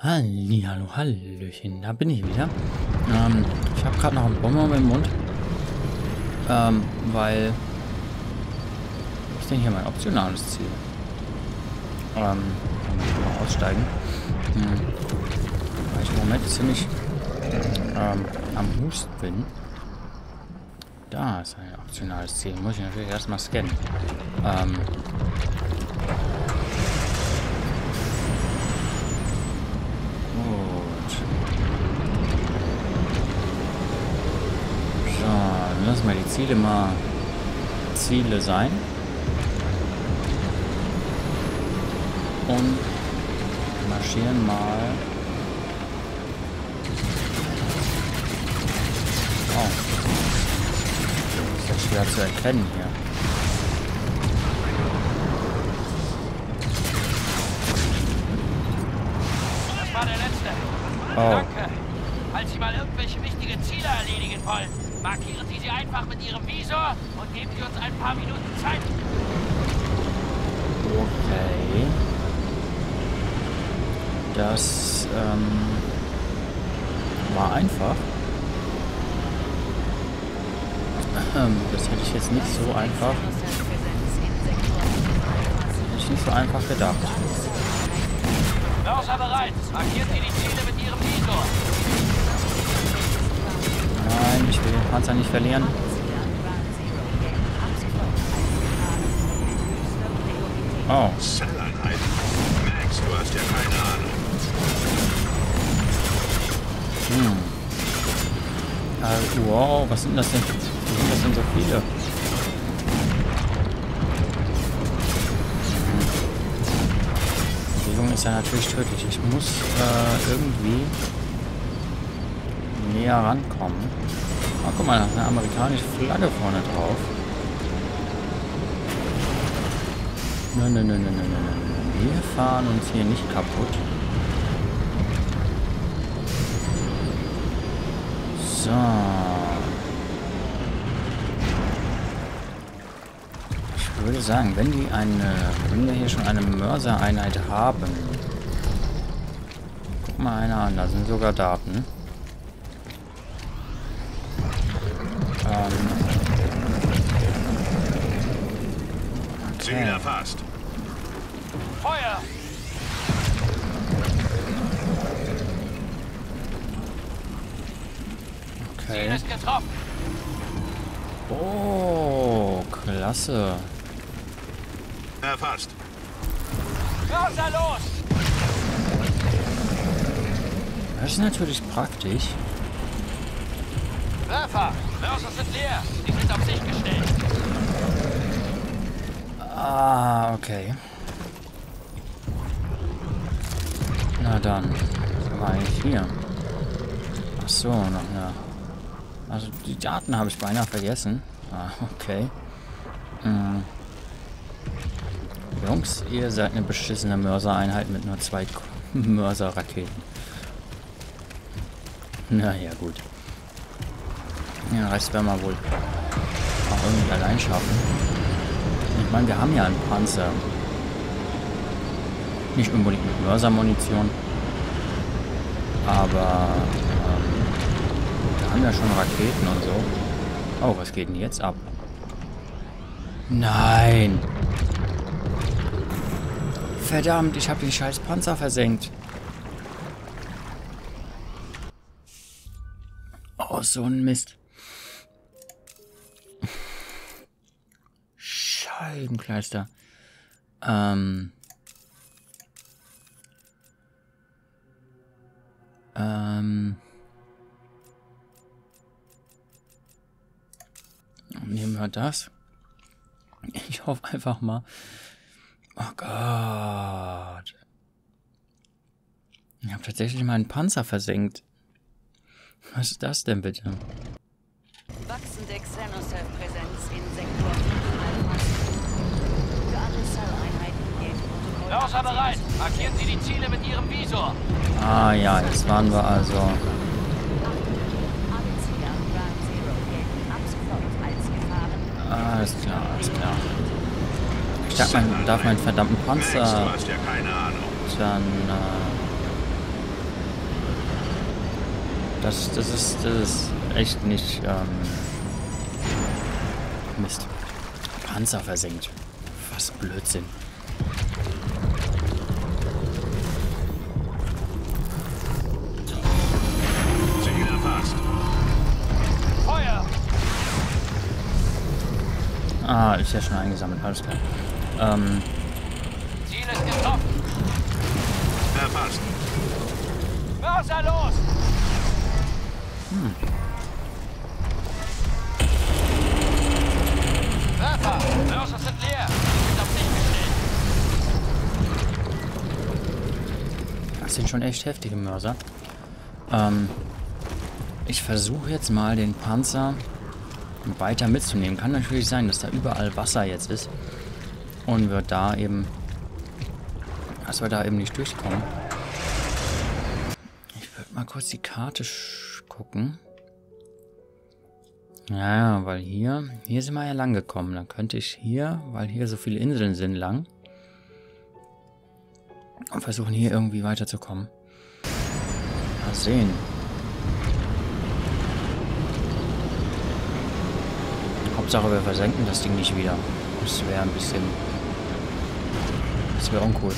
Hallo, Hallöchen, da bin ich wieder. Ähm, ich habe gerade noch einen Bonbon im Mund. Ähm, weil... Was ist denn hier mein optionales Ziel? Ähm, mal aussteigen. Hm. Weil ich im Moment ziemlich ähm, am Husten bin. Da ist ein optionales Ziel. Muss ich natürlich erstmal scannen. Ähm, lassen wir die Ziele mal Ziele sein. Und marschieren mal. Oh. Das ist ja schwer zu erkennen hier. Das war der letzte. Oh. Danke. Falls Sie mal irgendwelche wichtige Ziele erledigen wollen, markieren Sie sie einfach mit Ihrem Visor und geben Sie uns ein paar Minuten Zeit. Okay. Das ähm, war einfach. Ähm, das hätte ich jetzt nicht so einfach. Hätte ich nicht so einfach gedacht. Mörser bereit. Markieren Sie die Ziele mit Ihrem Visor. Nein, ich will den Panzer nicht verlieren. Oh. Zelleinheit? Max, du hast ja keine Ahnung. Hm. Äh, wow, was sind das denn? Was sind das denn so viele? Bewegung ist ja natürlich tödlich. Ich muss äh, irgendwie näher rankommen. Oh, guck mal, da ist eine amerikanische Flagge vorne drauf. Nein, nein, nein, nein, nein, nein. Wir fahren uns hier nicht kaputt. So. Ich würde sagen, wenn die eine, wenn wir hier schon eine Mörsereinheit haben. Guck mal einer an, da sind sogar Daten. Ähm, Ziel erfasst. Feuer! Ziel okay. ist getroffen. Oh, klasse. Erfasst. Mörser los! Das ist natürlich praktisch. Werfer! Mörser Okay. Na dann. Wir eigentlich hier? Ach so, noch eine. Also die Daten habe ich beinahe vergessen. Ah, okay. Hm. Jungs, ihr seid eine beschissene Mörsereinheit mit nur zwei Mörserraketen. Naja, gut. Ja, den Rest werden wir wohl auch irgendwie allein schaffen. Ich meine, wir haben ja einen Panzer. Nicht unbedingt mit Mörsermunition. Aber ähm, wir haben ja schon Raketen und so. Oh, was geht denn jetzt ab? Nein! Verdammt, ich habe den scheiß Panzer versenkt. Oh, so ein Mist. Scheibenkleister. Ähm. Ähm. Nehmen wir das. Ich hoffe einfach mal. Oh Gott. Ich habe tatsächlich meinen Panzer versenkt. Was ist das denn bitte? Mörser bereit. Markieren Sie die Ziele mit Ihrem Visor. Ah ja, jetzt waren wir also. Alles klar, alles klar. Ich darf, mein, darf meinen verdammten Panzer dann. Äh, Das, das, ist, das ist echt nicht... Ähm, Mist. Panzer versenkt. Was Blödsinn. Ist ja schon eingesammelt. Alles klar. Ähm, Ziel ist getroffen. Erfasst. Mörser los! Werfer! Mörser sind leer. Sind auf dich gestellt. das sind schon echt heftige Mörser. Ähm, ich versuche jetzt mal den Panzer weiter mitzunehmen. Kann natürlich sein, dass da überall Wasser jetzt ist. Und wir da eben... Dass wir da eben nicht durchkommen. Ich würde mal kurz die Karte gucken. Ja, ja, weil hier... Hier sind wir ja lang gekommen. Dann könnte ich hier, weil hier so viele Inseln sind, lang. Und versuchen hier irgendwie weiterzukommen. Mal sehen. Hauptsache wir versenken das Ding nicht wieder. Das wäre ein bisschen... Das wäre uncool. Gut,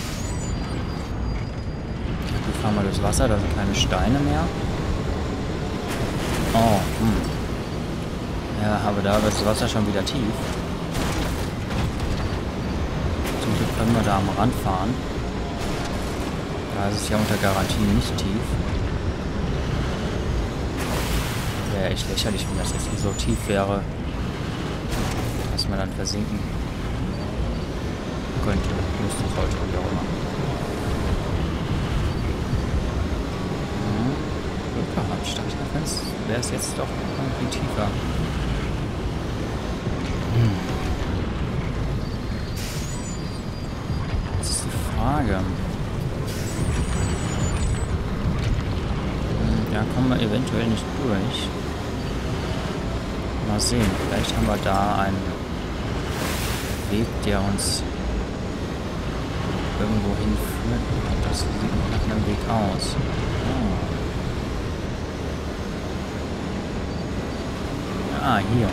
fahren wir durchs Wasser, da sind keine Steine mehr. Oh, hm. Ja, aber da wird das Wasser schon wieder tief. Zum Glück können wir da am Rand fahren. Da ist es ja unter Garantie nicht tief. Wäre echt lächerlich, wenn das jetzt so tief wäre, man dann versinken könnte, müsste, sollte, wie auch immer. Glück gehabt. Ich dachte, wäre es jetzt doch irgendwie tiefer. Hm. Das ist die Frage. Hm, Da kommen wir eventuell nicht durch. Mal sehen, vielleicht haben wir da einen Weg, der uns irgendwo hinführt. Und das sieht nach einem Weg aus. Oh. Ah, hier.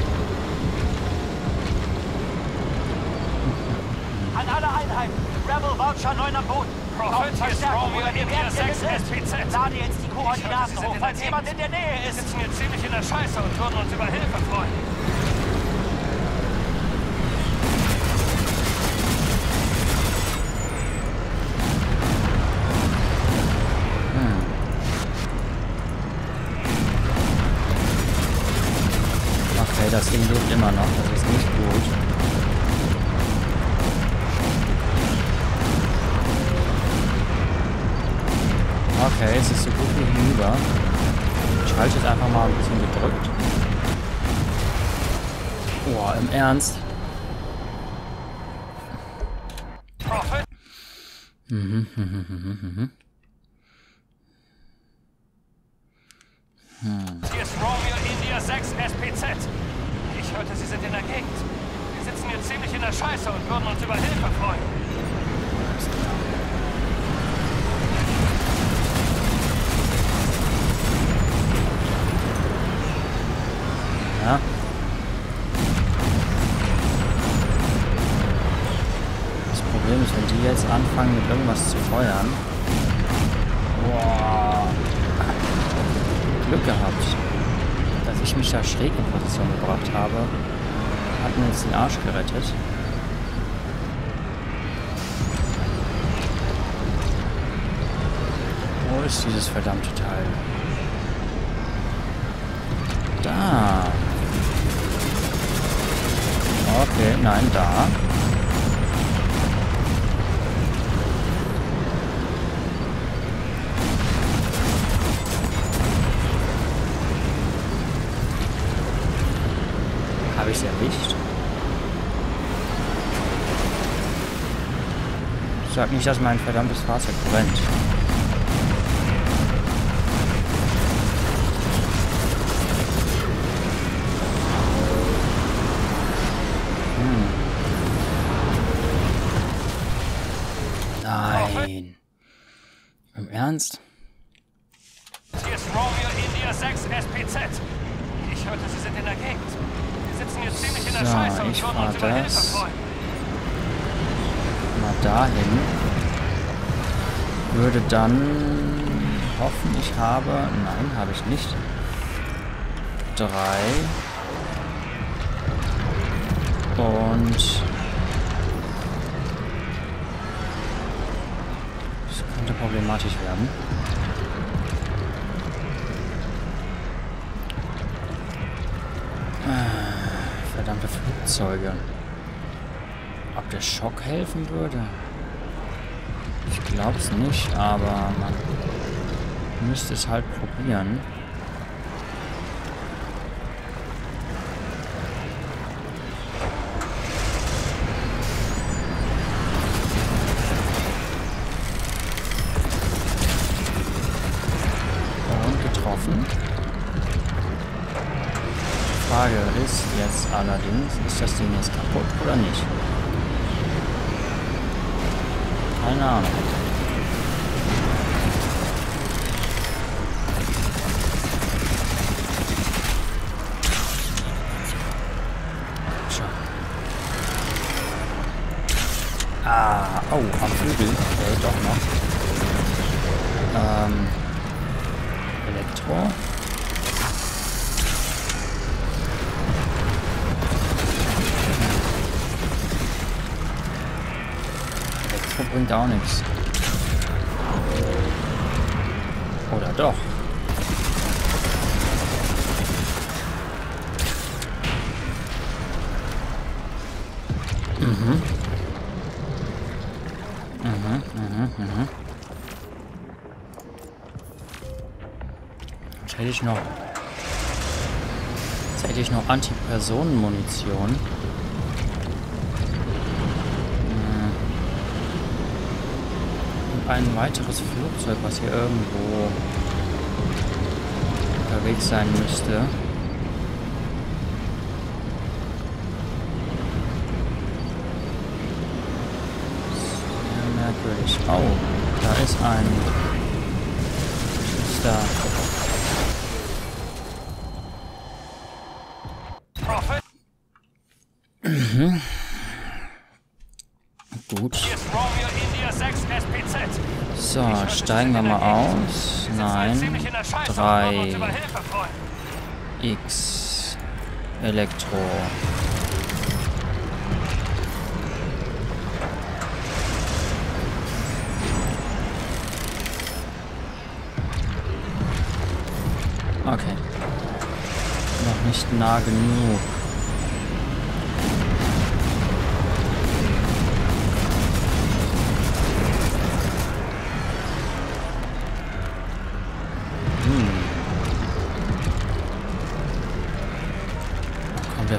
An alle Einheiten! Rebel Voucher 9 am Boden! Prophet, hier ist Romeo wir hier 6 gesetzt. SPZ. Lade jetzt die Koordinaten hoch, falls jemand in der Nähe Wir ist. sitzen hier ziemlich in der Scheiße und würden uns über Hilfe freuen. Lebt immer noch. Das ist nicht gut. Okay, es ist so gut wie hinüber. Ich halte jetzt einfach mal ein bisschen gedrückt. Boah, im Ernst? Mhm, mhm, mhm, mhm. hier ist Romeo India 6 SPZ. Ich hörte, Sie sind in der Gegend. Wir sitzen hier ziemlich in der Scheiße und würden uns über Hilfe freuen. Ja. Das Problem ist, wenn die jetzt anfangen mit irgendwas zu feuern. Ich da schräg in Position gebracht habe. Hat mir jetzt den Arsch gerettet. Wo ist dieses verdammte Teil? Da. Okay, nein, da. Erwischt? Sag nicht, dass mein verdammtes Fahrzeug brennt. Nein. Im Ernst? Hier ist Romeo India 6 SPZ. Ich hörte, Sie sind in der Gegend. Sitzen hier ziemlich in der So, Scheiße und ich würden uns über das. Hilfe freuen. mal dahin. Würde dann hoffen, ich habe... Nein, habe ich nicht. Drei. Und... Das könnte problematisch werden. Ah, Verdammte Flugzeuge. Ob der Schock helfen würde? Ich glaube es nicht, aber man müsste es halt probieren. Keine Ahnung. Ah, oh, am Flügel. Okay, doch noch. Ähm, Elektro. Elektro bringt auch nichts. Oder doch? Mhm. Mhm, mhm, mhm. Jetzt hätte ich noch... Jetzt hätte ich noch Antipersonenmunition. Hm. Ein weiteres Flugzeug, was hier irgendwo unterwegs sein müsste. Sehr merkwürdig. Oh, da ist ein... Was ist da? Prophet, Gut. hier ist Romeo India 6 SPZ. So, steigen wir mal aus. Nein. in der Scheiße und würden uns über 3 Hilfe freuen. X Elektro. Okay. Noch nicht nah genug.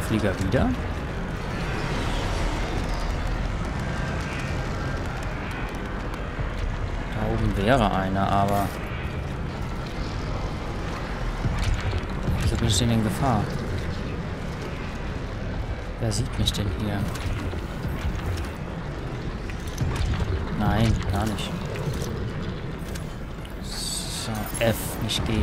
Flieger wieder? Da oben wäre einer, aber... Wieso bin ich denn in Gefahr? Wer sieht mich denn hier? Nein, gar nicht. So, F, nicht G.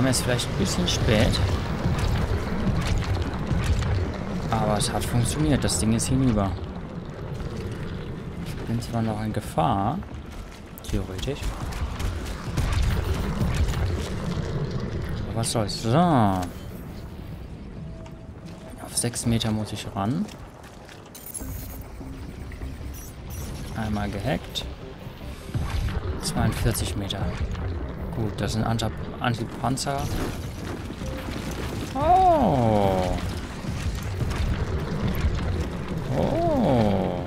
kam jetzt vielleicht ein bisschen spät. Aber es hat funktioniert. Das Ding ist hinüber. Ich bin zwar noch in Gefahr. Theoretisch. Aber was soll's. So. Auf 6 Meter muss ich ran. Einmal gehackt. 42 Meter. Gut, das sind Anti Antipanzer. Oh. Oh.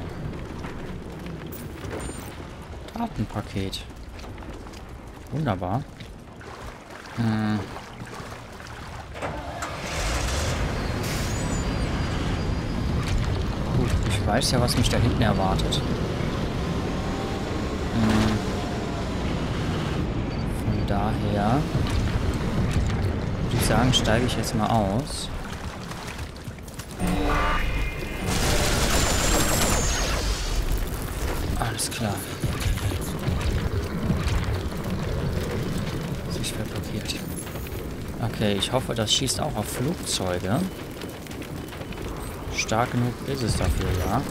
Datenpaket. Wunderbar. Hm. Gut, ich weiß ja, was mich da hinten erwartet. Hm. Daher würde ich sagen, steige ich jetzt mal aus. Alles klar. Sichtfeld blockiert. Okay, ich hoffe, das schießt auch auf Flugzeuge. Stark genug ist es dafür, ja.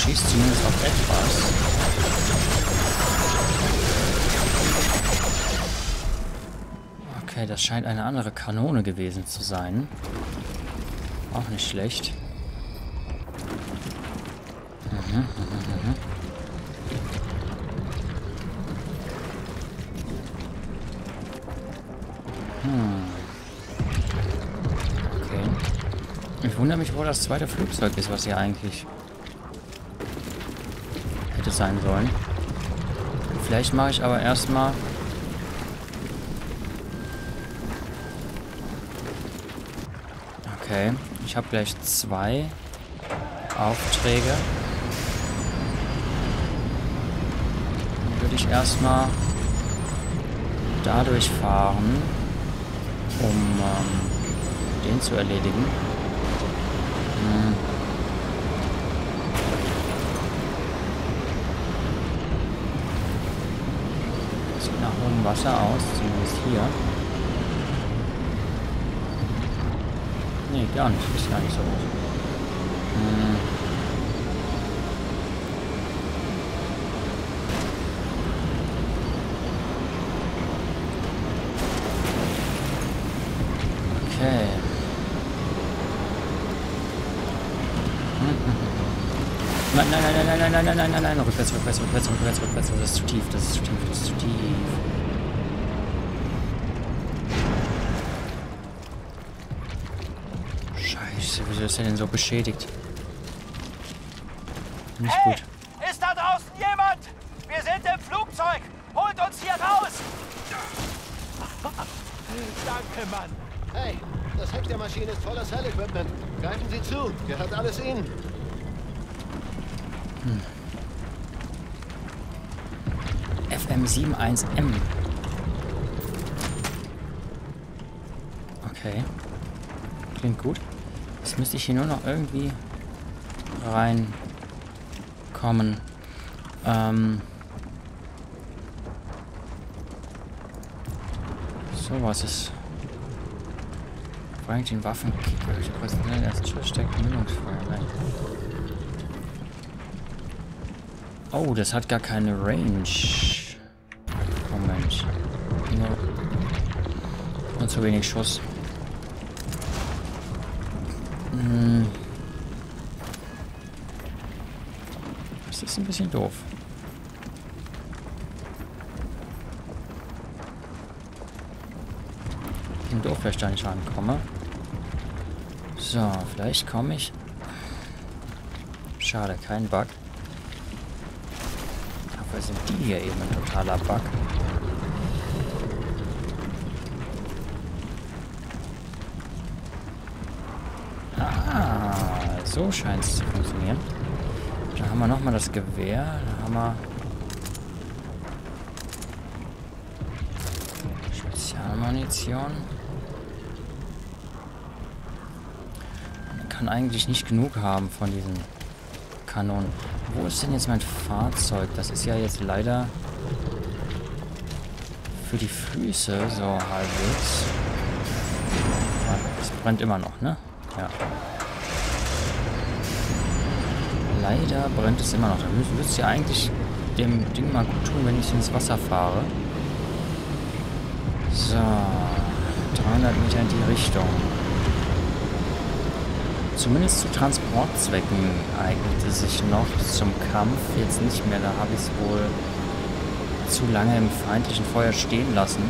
Schießt zumindest auf etwas. Okay, das scheint eine andere Kanone gewesen zu sein. Auch nicht schlecht. Mhm, mhm, mhm. Hm. Okay. Ich wundere mich, wo das zweite Flugzeug ist, was hier eigentlich sein sollen. Vielleicht mache ich aber erstmal Okay, ich habe gleich zwei Aufträge. Dann würde ich erstmal dadurch fahren, um ähm, den zu erledigen. Hm. Sieht nach hohem Wasser aus, zumindest hier. Nee, gar nicht. Ist gar nicht so groß. Hm. Okay. Nein, nein, nein, nein, nein, nein, nein, nein, nein, nein, rückwärts, rückwärts, rückwärts, rückwärts, rückwärts, das ist zu tief, das ist zu tief, das ist zu tief. Scheiße, wieso ist er denn so beschädigt? Nicht Hey, gut. ist da draußen jemand? Wir sind im Flugzeug. Holt uns hier raus. Danke, Mann. Hey, das Heck der Maschine ist voller Cell-Equipment. Greifen Sie zu, gehört alles Ihnen. FM71M. Okay. Klingt gut. Jetzt müsste ich hier nur noch irgendwie reinkommen. Ähm. So, was ist. Frank den Waffenkicker. Ich präsentiere erst Schuss steckt Mündungsfeuer rein. Oh, das hat gar keine Range. Moment. Nur, nur zu wenig Schuss. Das ist ein bisschen doof. Bisschen doof, wenn ich da nicht rankomme. So, vielleicht komme ich. Schade, kein Bug. Dafür sind die hier eben ein totaler Bug. Ah, so scheint es zu funktionieren. Da haben wir nochmal das Gewehr. Da haben wir... Spezialmunition. Man kann eigentlich nicht genug haben von diesen Kanonen. Wo ist denn jetzt mein Fahrzeug? Das ist ja jetzt leider für die Füße so halbwegs. Ah, Es brennt immer noch, ne? Ja. Leider brennt es immer noch. Da würde es ja eigentlich dem Ding mal gut tun, wenn ich ins Wasser fahre. So. 300 Meter in die Richtung. Zumindest zu Transportzwecken eignet es sich noch zum Kampf jetzt nicht mehr. Da habe ich es wohl zu lange im feindlichen Feuer stehen lassen.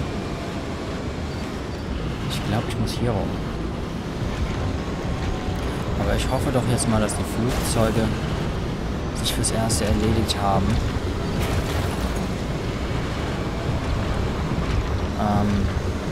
Ich glaube, ich muss hier rum. Aber ich hoffe doch jetzt mal, dass die Flugzeuge sich fürs Erste erledigt haben. Ähm